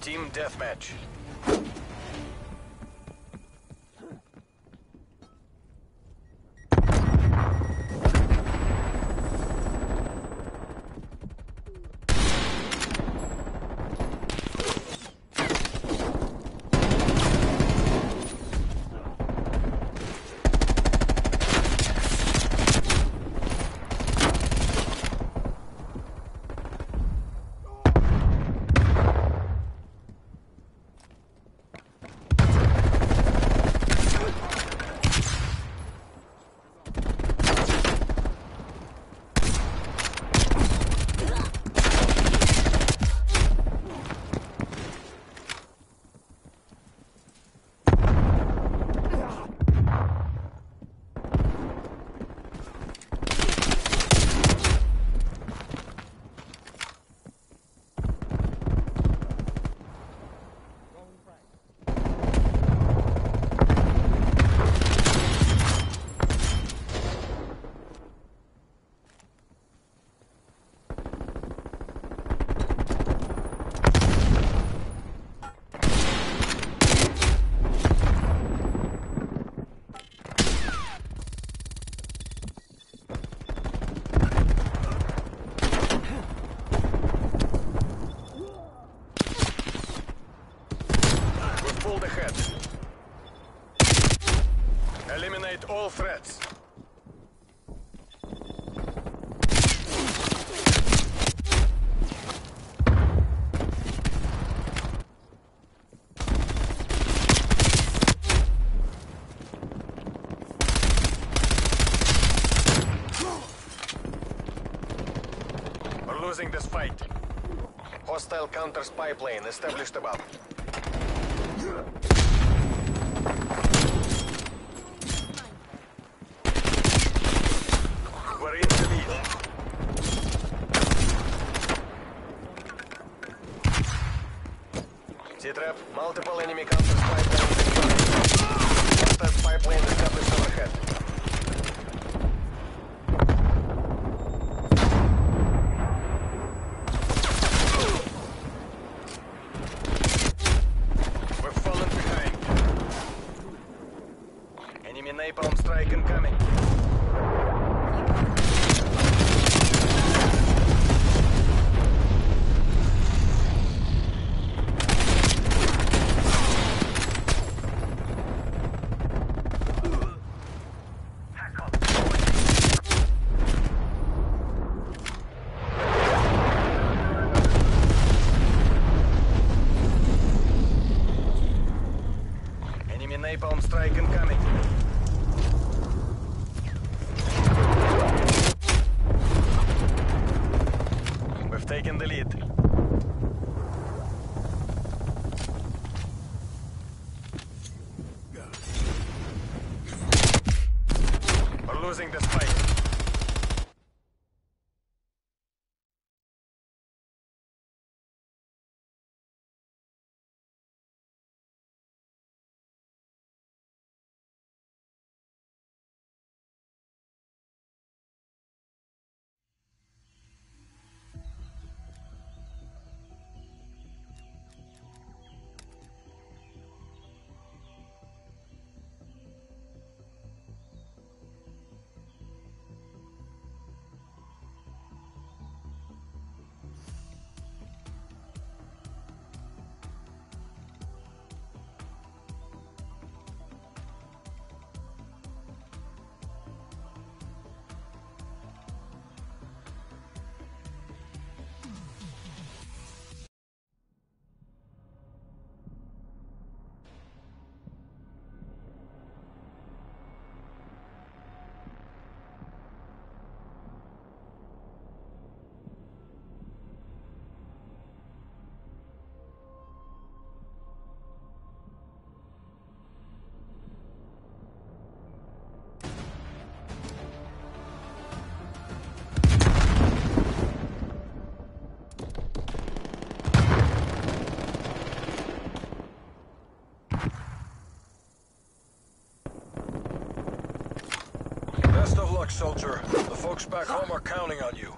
Team deathmatch. Losing this fight. Hostile counter spy plane established above. We're in the. T-trap, multiple enemy counter spy planes. Hostile spy plane established overhead. We're falling behind. Enemy napalm strike incoming. Best of luck, soldier. The folks back home are counting on you.